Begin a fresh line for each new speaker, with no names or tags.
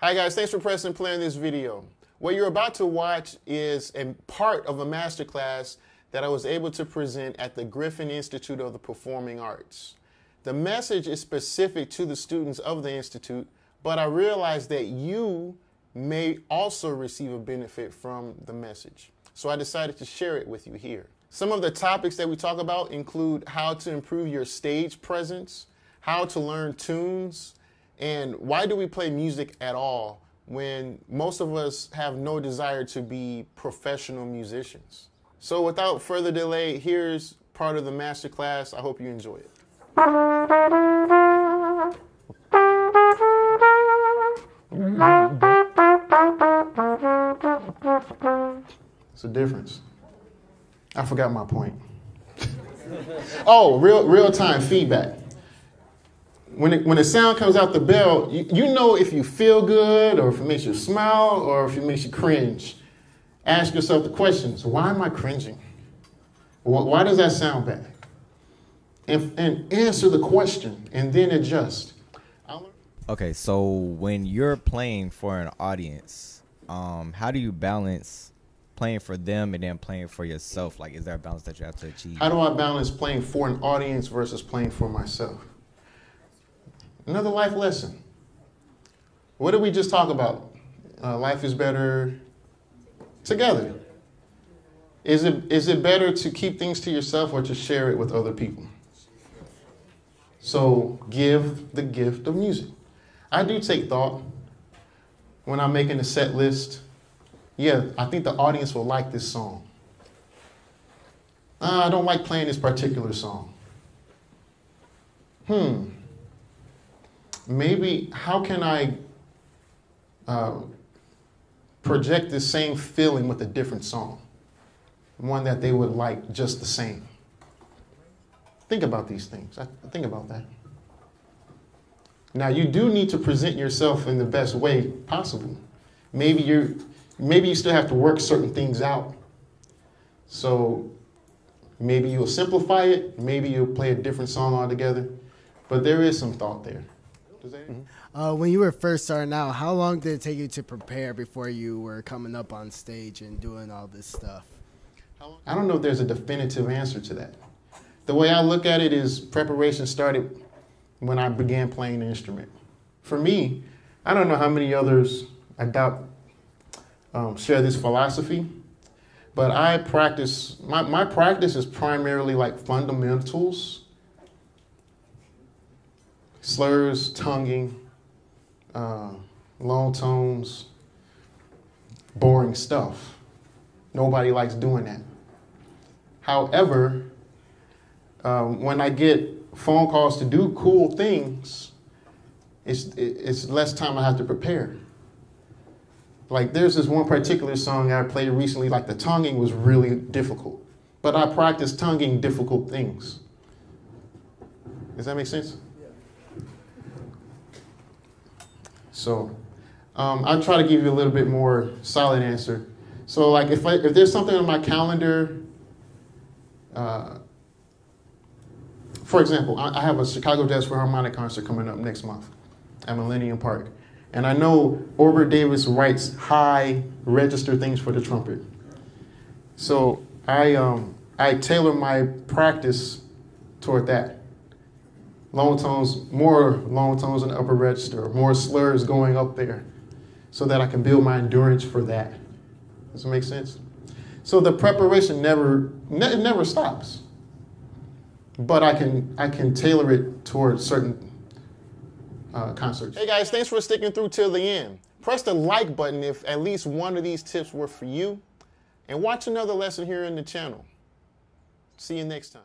Hi guys, thanks for pressing play on this video. What you're about to watch is a part of a masterclass that I was able to present at the Griffin Institute of the Performing Arts. The message is specific to the students of the Institute, but I realized that you may also receive a benefit from the message. So I decided to share it with you here. Some of the topics that we talk about include how to improve your stage presence, how to learn tunes, and why do we play music at all when most of us have no desire to be professional musicians? So without further delay, here's part of the masterclass. I hope you enjoy it. It's a difference. I forgot my point. oh, real real time feedback. When it, when the sound comes out the bell, you, you know if you feel good or if it makes you smile or if it makes you cringe. Ask yourself the questions: Why am I cringing? Why does that sound bad? And, and answer the question and then adjust.
Okay, so when you're playing for an audience, um, how do you balance playing for them and then playing for yourself? Like, is there a balance that you have to achieve?
How do I balance playing for an audience versus playing for myself? Another life lesson. What did we just talk about? Uh, life is better together. Is it, is it better to keep things to yourself or to share it with other people? So give the gift of music. I do take thought when I'm making a set list. Yeah, I think the audience will like this song. Uh, I don't like playing this particular song. Hmm. Maybe how can I uh, project the same feeling with a different song? One that they would like just the same. Think about these things. I think about that. Now you do need to present yourself in the best way possible. Maybe you're maybe you still have to work certain things out. So maybe you'll simplify it, maybe you'll play a different song altogether. But there is some thought there.
Mm-hmm. Uh, when you were first starting out, how long did it take you to prepare before you were coming up on stage and doing all this stuff?
I don't know if there's a definitive answer to that. The way I look at it is preparation started when I began playing the instrument. For me, I don't know how many others adopt, um, share this philosophy, but I practice, my, my practice is primarily like fundamentals, slurs, tonguing, uh, long tones, boring stuff. Nobody likes doing that. However, um, when I get phone calls to do cool things, it's, it's less time I have to prepare. Like there's this one particular song I played recently, like the tonguing was really difficult. But I practiced tonguing difficult things. Does that make sense? Yeah. So um, I'll try to give you a little bit more solid answer. So like if, I, if there's something on my calendar, uh, for example, I have a Chicago Jazz Philharmonic concert coming up next month at Millennium Park. And I know Orbert Davis writes high register things for the trumpet. So I, um, I tailor my practice toward that. Long tones, more long tones in the upper register, more slurs going up there so that I can build my endurance for that. Does it make sense? So the preparation never, ne- it never stops but I can I can tailor it towards certain uh, concerts. Hey guys, thanks for sticking through till the end. Press the like button if at least one of these tips were for you, and watch another lesson here in the channel. See you next time.